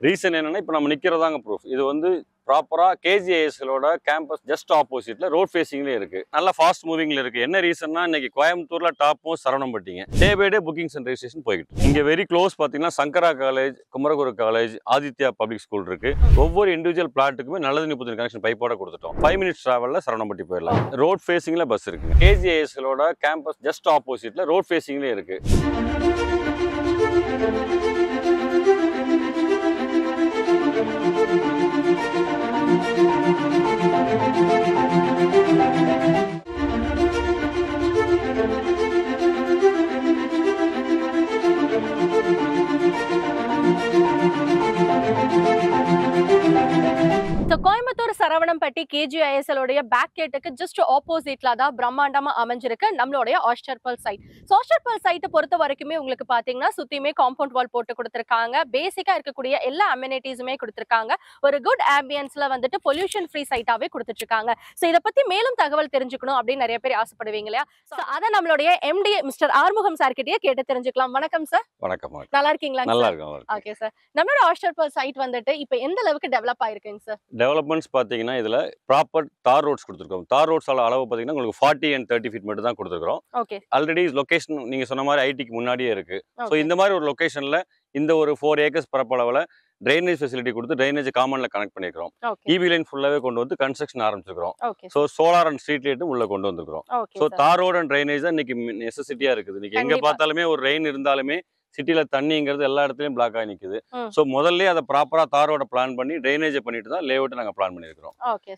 Reason என்னென்னா இப்போ நம்ம நிற்கிறதாங்க ப்ரூஃப் இது வந்து ப்ராப்பராக கேஜிஐஎஸ்களோட கேம்பஸ் ஜஸ்ட் ஆப்போசிட்டில் ரோட் ஃபேஸிங்லேயே இருக்குது நல்லா ஃபாஸ்ட் மூவிங்கில் இருக்குது என்ன ரீசன்னா இன்னைக்கு கோயம்புத்தூரில் டாப்பும் சரவணம்பட்டிங்க day by day bookings and registration போய்கிட்டு இங்கே வெரி க்ளோஸ் பார்த்தீங்கன்னா Sankara college Kumaraguru college Aditya public school இருக்குது ஒவ்வொரு இண்டிவிஜுவல் பிளாட்டுக்குமே நல்லது முப்பது கனெக்ஷன் பைப்போட கொடுத்துட்டோம். ஃபைவ் மினிட்ஸ் ட்ராவலில் சரவணம்பட்டி போயிடலாம். ரோட் ஃபேஸிங்கில் பஸ் இருக்குது கேஜிஐஎஸ்களோட கேம்பஸ் ஜஸ்ட் ஆப்போசிட்டில் ரோட் ஃபேசிங்ல இருக்குது ஸோ கோயம்புத்தூர் சரவணம்பட்டி கேஜிஐஎஸ்எல் உடைய பேக் கேட்டுக்கு ஜஸ்ட் ஆப்போசிட்ல தான் பிரம்மாண்டமா அமைஞ்சிருக்கு நம்மளுடைய ஆஸ்டர்பல் சைட் ஸோ ஆஸ்டர்பல் சைட்டை பொறுத்த வரைக்குமே உங்களுக்கு பாத்தீங்கன்னா சுத்தியுமே காம்பவுண்ட் வால் போட்டு கொடுத்துருக்காங்க. பேசிக்கா இருக்கக்கூடிய எல்லா அம்யூனிட்டிஸுமே கொடுத்துருக்காங்க. ஒரு குட் ஆம்பியன்ஸ்ல வந்துட்டு பொல்யூஷன் ஃப்ரீ சைட்டாவே கொடுத்துட்டு இருக்காங்க ஸோ இதை பத்தி மேலும் தகவல் தெரிஞ்சுக்கணும் அப்படின்னு நிறைய பேர் ஆசைப்படுவீங்க இல்லையா? ஸோ அதை நம்மளுடைய எம்டி மிஸ்டர் ஆறுமுகம் சார் கிட்டயே கேட்டு தெரிஞ்சுக்கலாம். வணக்கம் சார் வணக்கம். நல்லா இருக்கீங்களா நல்லா இருக்கும் ஓகே சார் நம்மளோட ஆஸ்டர்பல் சைட் வந்துட்டு இப்போ எந்த அளவுக்கு டெவலப் ஆயிருக்குங்க சார் டெவலப்மெண்ட்ஸ் பார்த்தீங்கன்னா இதில் ப்ராப்பர் தார் ரோட்ஸ் கொடுத்துருக்கோம். தார் ரோட்ஸ் அளவு பார்த்தீங்கன்னா உங்களுக்கு ஃபார்ட்டி அண்ட் தேர்ட்டி ஃபீட் மட்டும் தான் கொடுத்துருக்கோம் ஓகே ஆல்ரெடி லொகேஷன் நீங்கள் சொன்ன மாதிரி ஐடிக்கு முன்னாடியே இருக்கு. ஸோ இந்த மாதிரி ஒரு லொகேஷனில் இந்த ஒரு ஃபோர் ஏக்கர்ஸ் பரப்பளவில் ட்ரைனேஜ் ஃபெசிலிட்டி கொடுத்து ட்ரைனேஜ் காமனில் கனெக்ட் பண்ணியிருக்கிறோம் இபி லைன் ஃபுல்லாகவே கொண்டு வந்து கன்ஸ்ட்ரக்ஷன் ஆரம்பிச்சிருக்கிறோம். ஸோ சோலார் அண்ட் ஸ்ட்ரீட் லைட்டும் உள்ளே கொண்டு வந்திருக்கிறோம். ஸோ தார் ரோடு அண்ட் ட்ரைனேஜ் தான் இன்னைக்கு நெசசிட்டியாக இருக்குது. இன்னைக்கு எங்கே. பார்த்தாலுமே ஒரு ரெயின் இருந்தாலுமே சிட்டியில் தண்ணிங்கிறது எல்லா இடத்துலையும் பிளாக் ஆகி நிற்குது. ஸோ முதல்ல அதை ப்ராப்பராக தாரோட பிளான் பண்ணி ட்ரைனேஜை பண்ணிட்டு தான் லேஅவுட்டை நாங்கள் பிளான் பண்ணியிருக்கிறோம்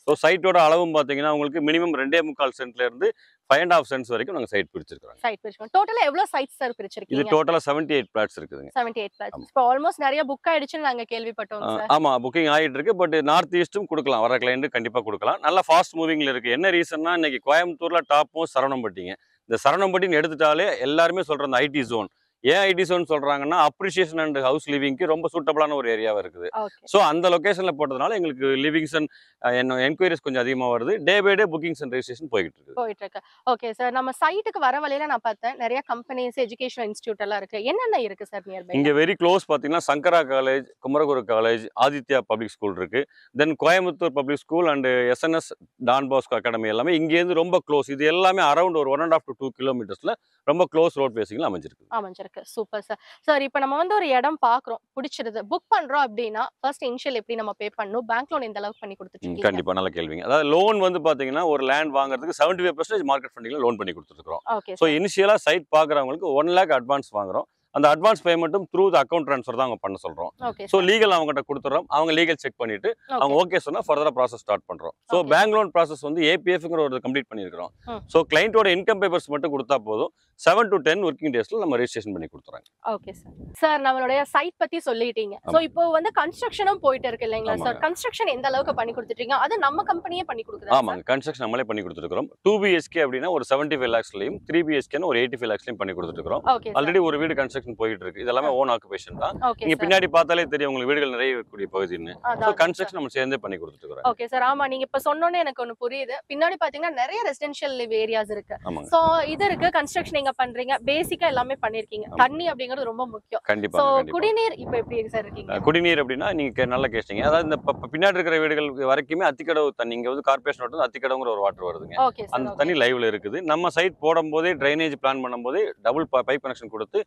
ஸோ சைட்டோட அளவும் பார்த்தீங்கன்னா உங்களுக்கு மினிமம் ரெண்டே முக்கால் சென்ட்ல இருந்து ஃபைவ் அண்ட் ஆஃப் சென்ட்ஸ் வரைக்கும் நாங்கள் சைட் பிரிச்சிருக்கிறோம் சைட் பிரிச்சிருக்கோம். டோட்டலா எவ்வளவு சைட்ஸ் சார் இது பிரிச்சிருக்கீங்க டோட்டலாக செவன்டி எயிட் பிளாட்ஸ் இருக்குதுங்க. 78 எயிட் பிளாட்ஸ் இப்போ ஆல்மோஸ்ட் நிறைய புக் ஆயிடுச்சுன்னு நாங்க கேள்விப்பட்டோம் ஆ, சார் ஆமா புக்கிங் ஆகிட்டு இருக்கு பட் நார்த் ஈஸ்ட்டும் கொடுக்கலாம். வர கிளைண்ட் கண்டிப்பா கொடுக்கலாம். நல்லா ஃபாஸ்ட் மூவிங்ல இருக்கு. என்ன ரீசன்னா இன்னைக்கு கோயம்புத்தூர்ல டாப்பும் சரவணம்பட்டிங்க. இந்த சரவணம்பட்டின்னு எடுத்துட்டாலே எல்லாருமே சொல்ற அந்த ஐடி ஜோன் ஏன் ஐடி ஜோன் சொல்றாங்கன்னா அப்ரிசியேஷன் அண்ட் ஹவுஸ் லிவிங்க்கு ரொம்ப சூட்டபிளான ஒரு ஏரியாவா இருக்குது. ஸோ அந்த லொகேஷன்ல போட்டதுனால எங்களுக்கு லிவிங்ஸ் அண்ட் என்கொயரிஸ் கொஞ்சம் அதிகமா வருது. Day by day bookings and registration போயிட்டு இருக்குது. போயிட்டு இருக்கு ஓகே சார் நம்ம சைட்டுக்கு வர வழியில நான் பார்த்தேன். நிறைய கம்பெனிஸ் எஜுகேஷன் இன்ஸ்டியூட் எல்லாம் இருக்கு. என்னென்ன இருக்கு சார் நியர்பை இங்க வெரி க்ளோஸ் பாத்தீங்கன்னா Sankara college Kumaraguru college Aditya public school இருக்கு. Then Coimbatore public school and SNS Don Bosco academy எல்லாமே இங்கேருந்து ரொம்ப க்ளோஸ் இது எல்லாமே அரௌண்ட் ஒரு one and half to two கிலோமீட்டர்ஸ்ல ரொம்ப க்ளோஸ் ரோட் பேசிங்ல அமைஞ்சிருக்கு அமைஞ்சிருக்கு. Super sir. சார் இப்போ நம்ம வந்து ஒரு இடம் பாக்குறோம். பிடிச்சிருது. புக் பண்றோம் அப்படின்னா ஃபர்ஸ்ட் இனிஷியல் எப்படி நம்ம பே பண்ணணும்? பேங்க் லோன் இந்த அளவுக்கு பண்ணி கொடுத்துட்டு ம், இருக்கீங்க கண்டிப்பா. நல்ல கேள்விங்க. அதாவது லோன் வந்து பாத்தீங்கன்னா ஒரு லேண்ட் வாங்குறதுக்கு செவன்டி ஃபைவ் பர்சன்டேஜ் மார்க்கெட் ஃபண்டிங்ல லோன் பண்ணி கொடுத்துருக்கோம் ஓகே ஸோ இனிஷியலா சைட் பாக்குறவங்களுக்கு ஒன் லேக் அட்வான்ஸ் வாங்குறோம். அந்த அட்வான்ஸ் பேமெண்ட்டும் த்ரூ த அக்கௌண்ட் ட்ரான்ஸ்ஃபர் தான் அவங்க பண்ண சொல்றோம். ஸோ லீகல் அவங்ககிட்ட கொடுத்துறோம். அவங்க லீகல் செக் பண்ணிட்டு அவங்க ஓகே சொன்னா ஃபர்தரா ப்ராசஸ் ஸ்டார்ட் பண்றோம். ஸோ. பேங்க் லோன் ப்ராசஸ் வந்து ஏபிஎஃப்ங்கிற ஒரு கம்ப்ளீட் பண்ணியிருக்கிறோம். ஸோ கிளைண்டோட இன்கம் பேப்பர்ஸ் மட்டும் கொடுத்தா போதும். செவன் டு டென் ஒர்க்கிங் டேஸ்ல நம்ம ரெஜிஸ்ட்ரேஷன் பண்ணி கொடுத்துறாங்க ஓகே சார் சார் நம்மளுடைய சைட் பத்தி சொல்லிட்டீங்க. சோ ஆமா. இப்போ வந்து கன்ஸ்ட்ரக்ஷனும் போயிட்டு இருக்கு இல்லைங்களா சார். கன்ஸ்ட்ரக்ஷன் எந்த அளவுக்கு பண்ணி கொடுத்துட்டீங்க? அது நம்ம கம்பெனியே பண்ணி கொடுக்குறோம் ஆமாங்க. கன்ஸ்ட்ரக்ஷன் நம்மளே பண்ணி கொடுத்துருக்கோம் டூ பிஹெச்கே அப்படின்னா ஒரு செவன்டி ஃபைவ் லேக்ஸ்லையும் த்ரீ பிஹெச்கேன்னு ஒரு எயிட்டி ஃபைவ் லேக்ஸ்லையும் பண்ணி கொடுத்துருக்கோம் ஆல்ரெடி ஒரு வீடு கன்ஸ்ட்ரக்ஷன் போயிட்டு இருக்கு இது எல்லாமே ஓன் ஆக்குபேஷன் தான். நீங்க பின்னாடி பார்த்தாலே தெரியும் உங்களுக்கு வீடுகள் நிறைய இருக்கக்கூடிய பகுதின்னு. கன்ஸ்ட்ரக்ஷன் நம்ம சேர்ந்தே பண்ணி கொடுத்துட்டு இருக்கிறோம் ஓகே சார் ஆமா நீங்க இப்ப சொன்னோன்னே எனக்கு ஒண்ணு புரியுது. பின்னாடி பாத்தீங்கன்னா நிறைய ரெசிடென்ஷியல் லிவ் ஏரியாஸ் இருக்கு. சோ இது இருக்கு. கன்ஸ்ட்ரக்ஷன் நீங்க பண்றீங்க? பேசிக்கா எல்லாமே பண்ணிருக்கீங்க. தண்ணி அப்படிங்கிறது ரொம்ப முக்கியம். கண்டிப்பா. குடிநீர் இப்ப எப்படி சார் இருக்கீங்க? குடிநீர் அப்படின்னா நீங்க நல்லா கேட்டீங்க அதாவது இந்த பின்னாடி இருக்கிற வீடுகள் வரைக்குமே அத்திக்கடவு தண்ணி. இங்க வந்து கார்பரேஷன் வந்து அத்திக்கடவுங்கிற ஒரு வாட்டர் வருதுங்க. அந்த தண்ணி லைவ்ல இருக்குது. நம்ம சைட் போடும்போதே ட்ரைனேஜ் பிளான் பண்ணும்போதே டபுள் பைப் கனெக்ஷன் கொடுத்து.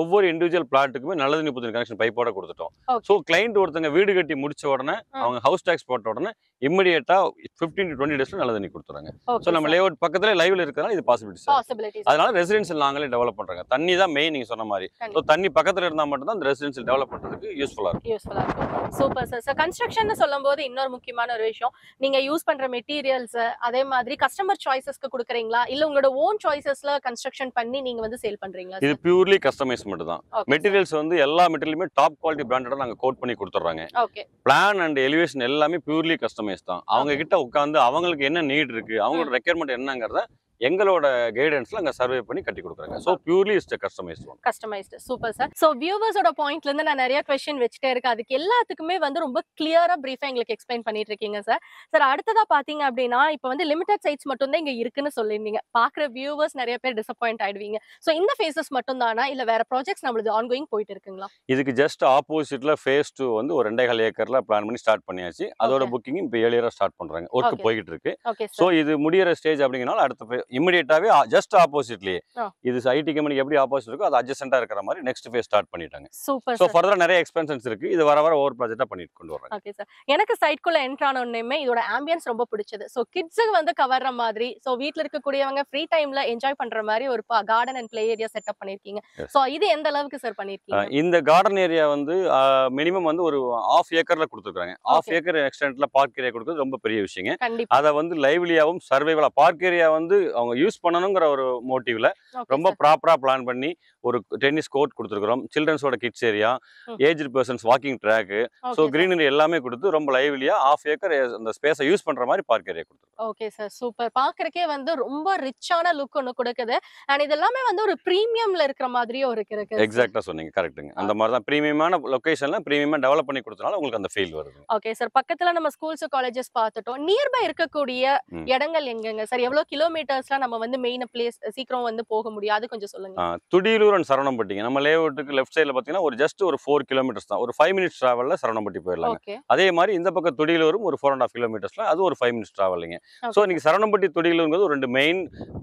ஒவ்வொரு இண்டிவிஜுவல் பிளாட்டுக்குமே நல்லது முப்பது கனெக்ஷன் பைப்போட கொடுத்துட்டோம். ஸோ கிளைண்ட் ஒருத்தங்க வீடு கட்டி முடிச்ச உடனே. அவங்க ஹவுஸ் டேக்ஸ் போட்ட உடனே இமிடியேட்டா ஃபிஃப்டீன் டு டுவெண்ட்டி டேஸ்ல நல்ல தண்ணி கொடுத்துறாங்க ஸோ நம்ம லேஅவுட் பக்கத்துல லைவ்ல இருக்கிறனால இது பாசிபிலிட்டி அதனால ரெசிடென்சியல் நாங்களே டெவலப் பண்றாங்க. தண்ணி தான் மெயின் நீங்க சொன்ன மாதிரி. ஸோ தண்ணி பக்கத்துல இருந்தா மட்டும் தான் அந்த ரெசிடென்சியல் டெவலப் பண்றதுக்கு யூஸ்ஃபுல்லா இருக்கும். யூஸ்ஃபுல்லா இருக்கும். சூப்பர் சார் சார் கன்ஸ்ட்ரக்ஷன் சொல்லும் போது இன்னொரு முக்கியமான ஒரு விஷயம். நீங்க யூஸ் பண்ற மெட்டீரியல்ஸ் அதே மாதிரி கஸ்டமர் சாய்ஸஸ்க்கு கொடுக்குறீங்களா? இல்ல உங்களோட ஓன் சாய்ஸஸ்ல கன்ஸ்ட்ரக்ஷன் பண்ணி நீங்க வந்து சேல் பண்றீங்களா இது பியூர்லி கஸ்டமைஸ் மட்டும் தான் மெட்டீரியல்ஸ் வந்து எல்லா மெட்டீரியலுமே டாப் குவாலிட்டி பிராண்டடா நாங்க கோட் பண்ணி கொடுத்துட்றாங்க. ஓகே பிளான் அண்ட் எலிவேஷன் எல்லாமே பியூர்லி கஸ்டமைஸ் தான். அவங்க கிட்ட உட்காந்து அவங்களுக்கு என்ன நீட் இருக்கு அவங்களோட ரெக்யர்மெண்ட் என்னங்கிறத எங்களோட கைடன்ஸ்ல அங்க சர்வே பண்ணி கட்டி கொடுக்குறாங்க. So purely is customise one customised super sir so வியூவர்ஸோட பாயிண்ட்ல இருந்து நான் நிறைய கொஸ்டின் வச்சுட்டே இருக்கேன். அதுக்கு எல்லாத்துக்குமே வந்து ரொம்ப கிளியரா பிரீஃபா எங்களுக்கு எக்ஸ்பிளைன் பண்ணிட்டு இருக்கீங்க சார் சார் அடுத்ததா பாத்தீங்க அப்படின்னா இப்போ வந்து லிமிடெட் சைட்ஸ் மட்டும் தான் இங்க இருக்குன்னு சொல்லியிருந்தீங்க. பாக்குற வியூவர்ஸ் நிறைய பேர் டிசப்பாயிண்ட் ஆயிடுவீங்க. ஸோ இந்த ஃபேசஸ் மட்டும் தானா? இல்ல வேற ப்ராஜெக்ட்ஸ் நம்மளுக்கு ஆன்கோயிங் போயிட்டு இருக்குங்களா? இதுக்கு ஜஸ்ட் ஆப்போசிட்ல ஃபேஸ் டூ வந்து ஒரு ரெண்டே கால் ஏக்கர்ல பிளான் பண்ணி ஸ்டார்ட் பண்ணியாச்சு. அதோட. புக்கிங் இப்போ ஏழியரா ஸ்டார்ட் பண்றாங்க. ஒர்க். போய்கிட்டு இருக்கு. ஸோ இது முடியிற ஸ்டேஜ் அப்படிங்கனால அடுத்த இமிடியேட்டாவே ஜஸ்ட் ஆப்போசிட்லயே. இது ஐடி கம்பெனிக்கு எப்படி ஆப்போசிட் இருக்கோ அது அட்ஜஸ்டா இருக்கிற மாதிரி நெக்ஸ்ட் ஃபேஸ் ஸ்டார்ட் பண்ணிட்டாங்க. சூப்பர் ஸோ ஃபர்தரா நிறைய எக்ஸ்பென்ஷன்ஸ் இருக்கு. இது வர வர ஓவர் ப்ராஜெக்டா பண்ணிட்டு கொண்டு வராங்க ஓகே சார் எனக்கு சைட்குள்ள என்ட்ரு ஆன உடனேமே இதோட ஆம்பியன்ஸ் ரொம்ப பிடிச்சது. ஸோ கிட்ஸுக்கு வந்து கவர்ற மாதிரி ஸோ வீட்ல இருக்கக்கூடியவங்க ஃப்ரீ டைம்ல என்ஜாய் பண்ற மாதிரி ஒரு garden and play area setup பண்ணிருக்கீங்க. ஸோ இது எந்த அளவுக்கு சார் பண்ணிருக்கீங்க? இந்த கார்டன் ஏரியா வந்து மினிமம் வந்து ஒரு ஆஃப் ஏக்கர்ல கொடுத்துருக்காங்க ஆஃப் Okay. ஏக்கர் எக்ஸ்டென்ட்ல பார்க் ஏரியா கொடுக்குறது ரொம்ப பெரிய விஷயங்க. கண்டிப்பா. அதை வந்து லைவ்லியாவும் சர்வைவலா பார்க் ஏரியா வந்து அவங்க யூஸ் பண்ணணுங்கிற ஒரு மோட்டிவ்ல ரொம்ப. ப்ராப்பரா பிளான் பண்ணி ஒரு டென்னிஸ் கோர்ட் கொடுத்துருக்குறோம் சில்ட்ரன்ஸோட கிட்ஸ் ஏரியா ம். Age persons walking track Okay, so. Greenery எல்லாமே கொடுத்து ரொம்ப லைவ்லியா ஆஃப் ஏக்கர் அந்த ஸ்பேஸை யூஸ் பண்ற மாதிரி பார்க் ஏரியா கொடுத்துருக்கோம் ஓகே சார். சூப்பர். பாக்குறக்கே வந்து ரொம்ப ரிச்சான லுக் ஒன்னு கொடுக்குது. அண்ட் இது எல்லாமே வந்து ஒரு பிரீமியம்ல இருக்கிற மாதிரியும் இருக்கு. எக்ஸாக்டா சொன்னீங்க. கரெக்ட்டுங்க. அந்த மாதிரி தான். ப்ரீமியமான லொகேஷன்ல ப்ரீமியமா டெவலப் பண்ணி கொடுத்தனால உங்களுக்கு அந்த ஃபீல் வருது ஓகே சார். பக்கத்துல நம்ம ஸ்கூல்ஸ் காலேஜஸ் பார்த்துட்டோம் நியர்பை இருக்கக்கூடிய. இடங்கள் எங்கங்க சார்? எவ்வளவு கிலோமீட்டர்ஸ்ல நம்ம வந்து மெயின் பிளேஸ் சீக்கிரம் வந்து போக முடியும்? அது கொஞ்சம் சொல்லுங்க. ஆ, துடியலூர் அண்ட் சரவணம்பட்டிங்க. நம்ம லேஅவுட்டுக்கு லெஃப்ட் சைடில் பார்த்தீங்கன்னா ஒரு ஜஸ்ட் ஒரு ஃபோர் கிலோமீட்டர்ஸ் தான். ஒரு ஃபைவ் மினிட்ஸ் ட்ராவலில் சரவணம்பட்டி போயிடலாங்க. ஓகே. அதே மாதிரி இந்த பக்கம் துடியலூரும் ஒரு ஃபோர் அண்ட் ஆஃப் கிலோமீட்டர்ஸ்ல அது ஒரு ஃபைவ் மினிட்ஸ் ட்ராவலிங்க ஸோ இன்னைக்கு சரவணம்பட்டி துடியலூருங்கிறது ஒரு ரெண்டு மெயின்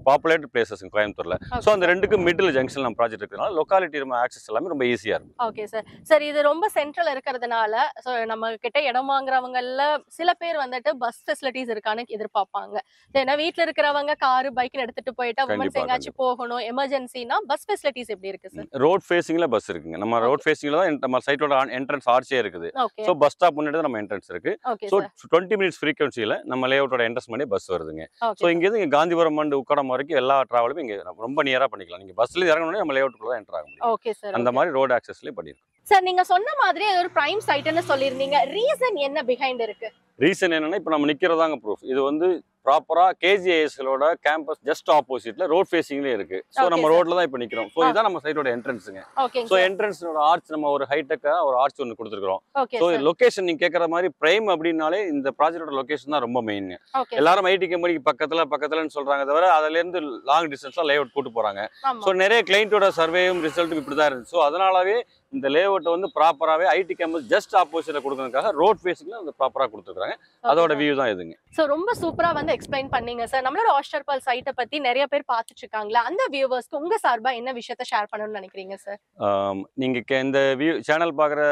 பாப்புலேட்டட் பிளேசஸ் கோயம்புத்தூர்ல. ஸோ அந்த ரெண்டுக்கு மிடில் ஜங்ஷன் நம்ம ப்ராஜெக்ட் இருக்கிறதுனால லொக்காலிட்டி நம்ம ஆக்சஸ் எல்லாமே ரொம்ப ஈஸியாக இருக்கும். ஓகே சார் சார் இது ரொம்ப சென்ட்ரல் இருக்கிறதுனால ஸோ நம்ம கிட்ட இடம் வாங்குறவங்கல்ல சில பேர் வந்துட்டு பஸ் ஃபெசிலிட்டிஸ் இருக்கான்னு எதிர்பார்ப்பாங்க. ஏன்னா வீட்ல இருக்கிறவங்க காரு பைக்னு எடுத்துட்டு போயிட்டா உமன்ஸ் எங்காச்சும் போகணும். எமர்ஜென்சினா பஸ் ஃபெசிலிட்டிஸ் எப்படி இருக்கு சார் ரோட் ஃபேஸிங்கில் பஸ் இருக்குங்க. நம்ம ரோட் ஃபேஸிங்கில் தான் நம்ம சைட்டோட என்ட்ரன்ஸ் ஆர்ச்சே இருக்குது. ஸோ பஸ் ஸ்டாப் முன்னாடி தான் நம்ம என்ட்ரன்ஸ் இருக்கு. ஸோ டுவெண்ட்டி மினிட்ஸ் ஃப்ரீக்வன்சியில் நம்ம லேஅவுட்டோட என்ட்ரன்ஸ் பண்ணி பஸ் வருதுங்க. ஸோ இங்கேருந்து இங்கே காந்திபுரம் அண்ட் உக்கடம் வரைக்கும் எல்லா ட்ராவலுமே இங்கே ரொம்ப நியராக பண்ணிக்கலாம். நீங்கள் பஸ்ல இறங்கணும்னே நம்ம லேஅவுட்டுக்குள்ள என்டர் ஆக முடியும். அந்த மாதிரி ரோடு ஆக்சஸ்லேயே பண்ணியிருக்கோம். சார் நீங்க சொன்ன மாதிரி அது ஒரு பிரைம் சைட்னு சொல்லிருந்தீங்க ரீசன் என்ன பிஹைண்ட் இருக்கு? ரீசன் என்னன்னா இப்போ நம்ம நிற்கிறதாங்க ப்ரூஃப் இது வந்து ப்ராப்பராக கேஜிஐஎஸ்களோட கேம்பஸ் ஜஸ்ட் ஆப்போசிட்ல ரோட் ஃபேஸிங்லேயே இருக்கு. ஸோ நம்ம. ரோட்ல தான் இப்போ நிற்கிறோம் ஸோ. இதுதான் நம்ம சைட்டோட என்ட்ரன்ஸுங்க ஸோ என்ட்ரன்ஸோட ஆர்ச் நம்ம ஒரு ஹைடெக்காக ஒரு ஆர்ச் ஒன்று கொடுத்துருக்கோம் ஸோ லொகேஷன் நீங்கள் கேட்குற மாதிரி பிரைம் அப்படின்னாலே இந்த ப்ராஜெக்டோட லொகேஷன் தான் ரொம்ப மெயின் எல்லாரும் ஐடி கம்பெனிக்கு பக்கத்துல பக்கத்துலன்னு சொல்றாங்க தவிர அதுல இருந்து லாங் டிஸ்டன்ஸ்லாம் லேஅவுட் போட்டு போறாங்க. ஸோ நிறைய கிளைண்ட்டோட சர்வேயும் ரிசல்ட்டும் இப்படி தான் இருந்துச்சு. ஸோ அதனாலவே இந்த லேஅவுட்டை வந்து ப்ராப்பராகவே ஐடி கேம்பஸ் ஜஸ்ட் ஆப்போசிட்ல கொடுக்கறதுக்காக ரோட் ஃபேஸிங்ல அந்த ப்ராப்பராக கொடுத்துருக்காங்க. அதோட வியூ தான் இதுங்க. சோ ரொம்ப சூப்பரா வந்து எக்ஸ்பிளைன் பண்ணீங்க சார் நம்மளோட ஆஸ்டர்பால் சைட்டை பத்தி நிறைய பேர் பார்த்துட்டு இருக்காங்களா அந்த வியூவர்ஸ்க்கு உங்க சார்பா என்ன விஷயத்த ஷேர் பண்ணணும்னு நினைக்கிறீங்க சார் ஆம், நீங்க கே- இந்த வியூ சேனல் பார்க்குற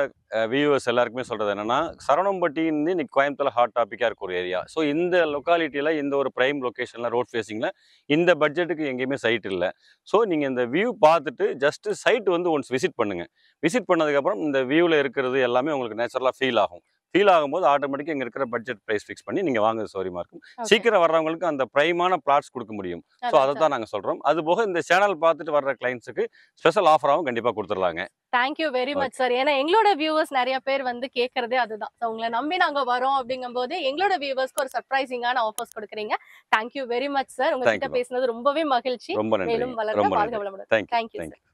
வியூவர்ஸ் எல்லாருக்குமே சொல்கிறது என்னென்னா சரவணம்பட்டி வந்து இன்னைக்கு கோயம்புத்தூர் ஹாட் டாப்பிக்காக இருக்க ஒரு ஏரியா ஸோ இந்த லொக்காலிட்டியில இந்த ஒரு ப்ரைம் லொக்கேஷனில் ரோட் ஃபேஸிங்கில் இந்த பட்ஜெட்டுக்கு எங்கேயுமே சைட் இல்லை. ஸோ நீங்கள் இந்த வியூ பார்த்துட்டு ஜஸ்ட்டு சைட் வந்து ஒன்ஸ் விசிட் பண்ணுங்கள் விசிட் பண்ணதுக்கப்புறம் இந்த வியூவில் இருக்கிறது எல்லாமே உங்களுக்கு நேச்சுரலாக ஃபீல் ஆகும். ஃபீல் ஆகும்போது ஆட்டோமேட்டிக்காக இங்கே இருக்கிற பட்ஜெட் ப்ரைஸ் ஃபிக்ஸ் பண்ணி நீங்கள் வாங்குறது சௌரியமாக இருக்கும் சீக்கிரம் வர்றவங்களுக்கு அந்த ப்ரைமான பிளாட்ஸ் கொடுக்க முடியும். ஸோ அதை தான் நாங்கள் சொல்கிறோம் அது போக இந்த சேனல் பார்த்துட்டு வர்ற கிளைண்ட்ஸுக்கு ஸ்பெஷல் ஆஃபராகவும் கண்டிப்பாக கொடுத்துடலாங்க. Thank you very much sir ஏன்னா எங்களோட வியூவர்ஸ் நிறைய பேர் வந்து கேட்கறதே அதுதான். So, உங்களை நம்பி நாங்க வரோம் அப்படிங்கும்போது எங்களோட வியூவர்ஸ்க்கு ஒரு சர்ப்ரைசிங்கான ஆஃபர்ஸ் கொடுக்குறீங்க. Thank you very much sir உங்ககிட்ட. பேசினது ரொம்பவே மகிழ்ச்சி. மேலும் வளர்க ரொம்ப வாழ்க வளமுடன். தேங்க்யூ